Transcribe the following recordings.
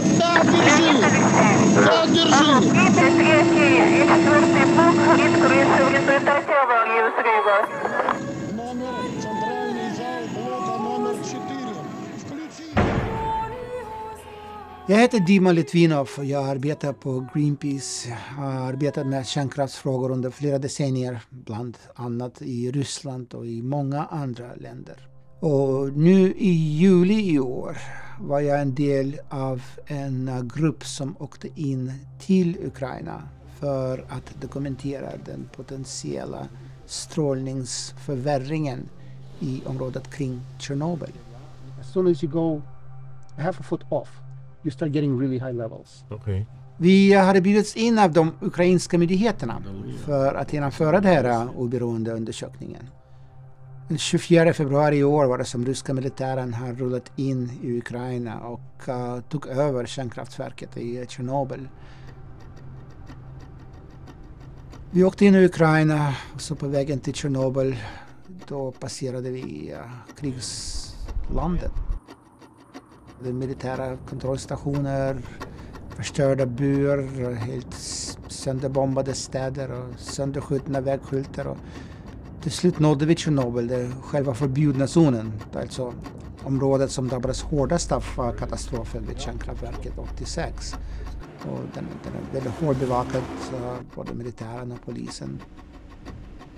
Да, держи! Да, держи! Номер центральный зал блока номер 4. Включи! Jag heter Dima Litvinov och jag arbetar på Greenpeace. Jag har arbetat med kärnkraftsfrågor under flera decennier, bland annat i Ryssland och i många andra länder. Och nu i juli i år var jag en del av en grupp som åkte in till Ukraina för att dokumentera den potentiella strålningsförvärringen i området kring Tjernobyl. As soon as you go half a foot off, you start getting really high levels. Okej. Vi hade bjudits in av de ukrainska myndigheterna för att genomföra den här oberoende undersökningen. Den 24 februari i år var det som ryska militären har rullat in i Ukraina och uh, tog över kärnkraftverket i Tjernobyl. Vi åkte in i Ukraina och så på vägen till Tjernobyl då passerade vi uh, krigslandet. Det militära kontrollstationer, förstörda byar, helt sönderbombade städer och sönderskjutna vägskyltar. Och till slut nådde vi Tjernobyl, den själva förbjudna zonen. Alltså området som drabbades hårdast av katastrofen vid kärnkraftverket 86. Och den, den är väldigt hårt bevakad, både militären och polisen.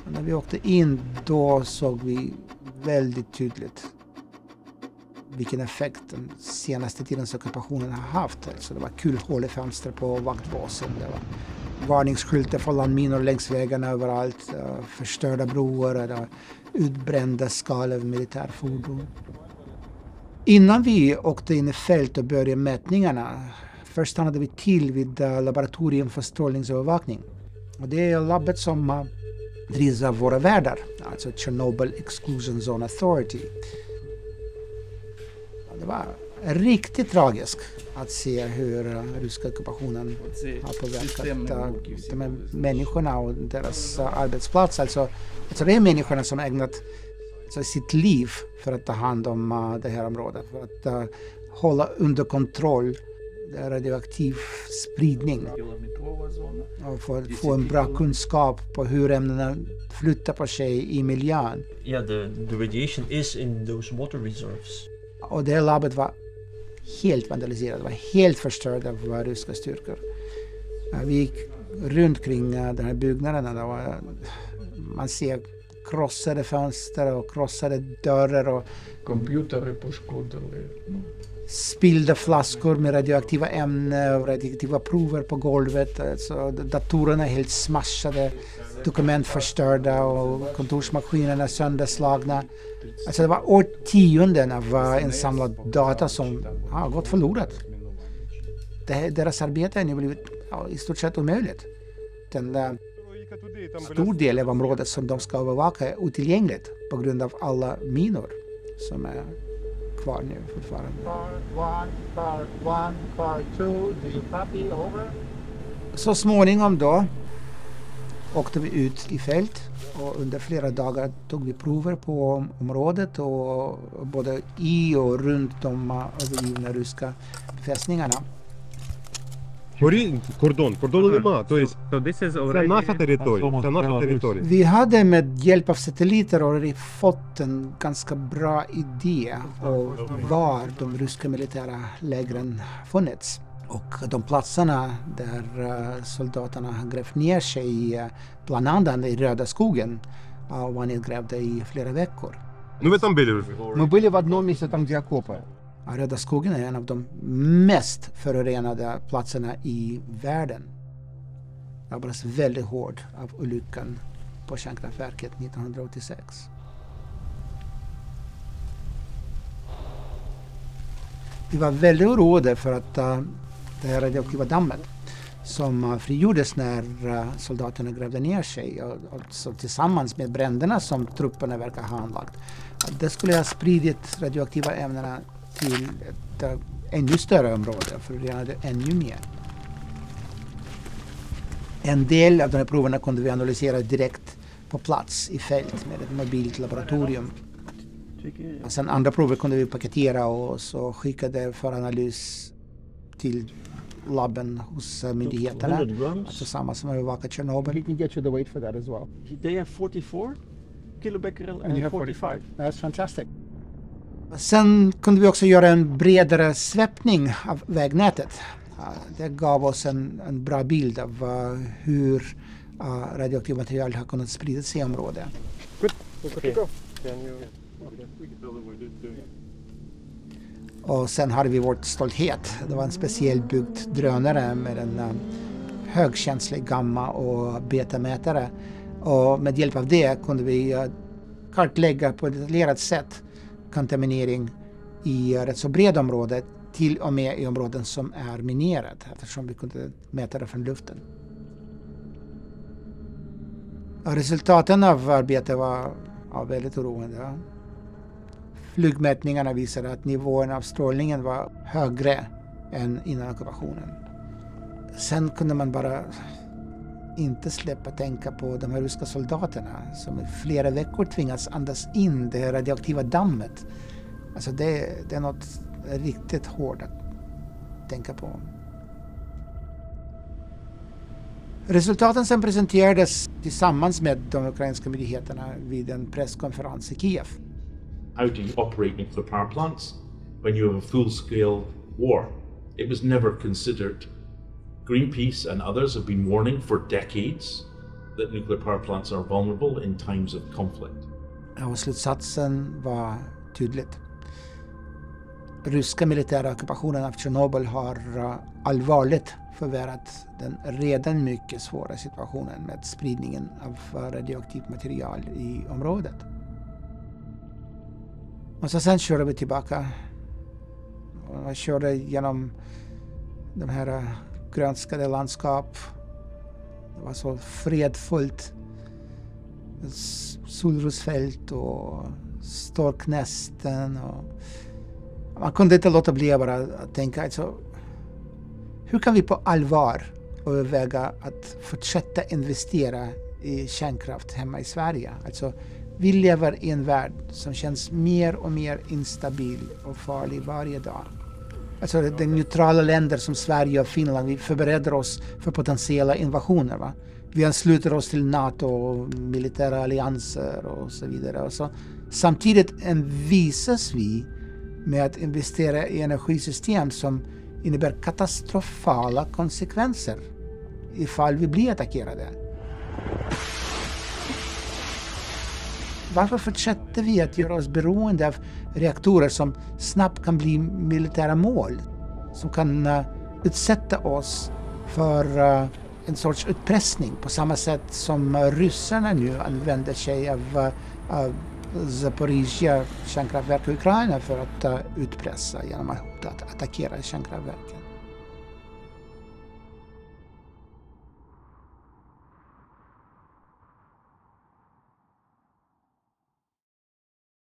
Och när vi åkte in då såg vi väldigt tydligt vilken effekt den senaste tidens ockupationen har haft. Alltså det var kulhål i fönster på vaktbasen. Det var varningsskyltar för landminor längs vägarna överallt. Förstörda broar. Det var utbrända skal av militärfordon. Innan vi åkte in i fält och började mätningarna först stannade vi till vid eh, laboratorium för strålningsövervakning. Och det är labbet som drivs av våra värdar, alltså Chernobyl Exclusion Zone Authority. Ja, Det var riktigt tragiskt att se hur eh, ryska ockupationen har påverkat eh, de här människorna och deras eh, arbetsplats. Alltså, alltså det är människorna som ägnat alltså, sitt liv för att ta hand om det här området, för att eh, hålla under kontroll radioaktiv spridning och för att få en bra kunskap på hur ämnena flyttar på sig i miljön. Yeah, the, the radiation is in those water reserves. Och det labbet var helt vandaliserat, det var helt förstört av våra ryska styrkor. Ja, Vi gick runt kring eh, den här byggnaden och det var, man ser krossade fönster och krossade dörrar och Комп'ютери пошкодили. Ну, spillda flaskor med radioaktiva ämnen och radioaktiva prover på golvet. Alltså, datorerna är helt smashade, dokument förstörda och kontorsmaskinerna sönderslagna. Alltså det var årtionden av eh, insamlad data som har gått förlorat. Deras arbete har nu blivit i stort sett omöjligt. Den eh, stor del av området som de ska övervaka är otillgängligt på grund av alla minor som är kvar nu fortfarande. Så småningom då åkte vi ut i fält och under flera dagar tog vi prover på området och både i och runt de uh, övergivna ryska befästningarna. Корі... Кордон. Кордону нема. Тобто So this is це already наша територія. Це наша територія. Vi hade med hjälp av satelliter already fått en ganska bra idé om var de ryska militära lägren funnits. Och de platserna där eh, soldaterna har grävt ner sig, eh, bland annat i Röda skogen, uh, var nedgrävda i flera veckor. Ну ви там були вже. Мы были в одном месте, там где окопы. Ja, Röda skogen är en av de mest förorenade platserna i världen. Drabbades väldigt hårt av olyckan på kärnkraftverket 1986. Vi var väldigt oroade för att uh, det här radioaktiva som uh, frigjordes när uh, soldaterna grävde ner sig och, och så tillsammans med bränderna som trupperna verkar ha anlagt. Det skulle ha spridit radioaktiva ämnena till ett uh, ännu större område för att rena det ännu mer. En del av de här proverna kunde vi analysera direkt på plats i fält med ett mobilt laboratorium. Sen andra prover kunde vi paketera och så skickade för analys till labben hos eh, myndigheterna. 100 grams. Alltså samma som övervakar Tjernobyl. can get you the weight for that as well. They have 44 kilobecquerel and, And you have 45. 45. That's fantastic. Sen kunde vi också göra en bredare sveppning av vägnätet. Det gav oss en, en bra bild av eh, hur uh, radioaktivt material har kunnat sprida sig i området. Och sen hade vi vårt stolthet. Det var en speciellt byggd drönare med en eh, högkänslig gamma och betamätare. Och med hjälp av det kunde vi eh, kartlägga på ett detaljerat sätt kontaminering i eh, rätt så breda områden till och med i områden som är minerat eftersom vi kunde mäta det från luften. Och resultaten av arbetet var ja, väldigt oroande. Flygmätningarna visade att nivån av strålningen var högre än innan ockupationen. Sen kunde man bara inte släppa tänka på de här ryska soldaterna som i flera veckor tvingats andas in det här radioaktiva dammet. Alltså det, det är något riktigt hårt att tänka på. Resultaten sen presenterades tillsammans med de ukrainska myndigheterna vid en presskonferens i Kiev. How do you operate nuclear power plants when you have a full scale war? It was never considered. Greenpeace and others have been warning for decades that nuclear power plants are vulnerable in times of conflict. Och slutsatsen var tydligt. Ryska militära ockupationen av Tjernobyl har uh, allvarligt förvärrat den redan mycket svåra situationen med spridningen av radioaktivt material i området. Och så sen körde vi tillbaka. Och jag körde genom de här eh, grönskade landskap. Det var så fredfullt. Solrosfält och storknästen. Och man kunde inte låta bli att bara tänka alltså, hur kan vi på allvar överväga att fortsätta investera i kärnkraft hemma i Sverige? Alltså, vi lever i en värld som känns mer och mer instabil och farlig varje dag. Alltså de neutrala länder som Sverige och Finland, vi förbereder oss för potentiella invasioner. Va? Vi ansluter oss till NATO och militära allianser och så vidare. Och så, samtidigt envisas vi med att investera i energisystem som innebär katastrofala konsekvenser ifall vi blir attackerade. Varför fortsätter vi att göra oss beroende av reaktorer som snabbt kan bli militära mål? Som kan uh, utsätta oss för uh, en sorts utpressning på samma sätt som uh, ryssarna nu använder sig av, uh, Zaporizjzja kärnkraftverk i Ukraina för att uh, utpressa genom att hota att attackera kärnkraftverken.